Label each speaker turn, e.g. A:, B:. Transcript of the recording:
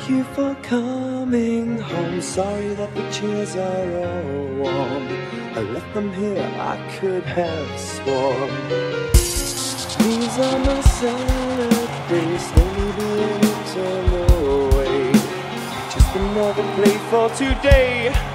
A: Thank you for coming home. Sorry that the chairs are all warm. I left them here, I could have sworn. These are my salad days, slowly being eaten away. Just another play for today.